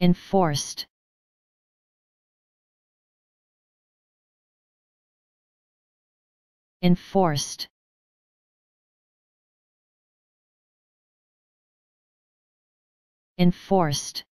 enforced. Enforced. Enforced.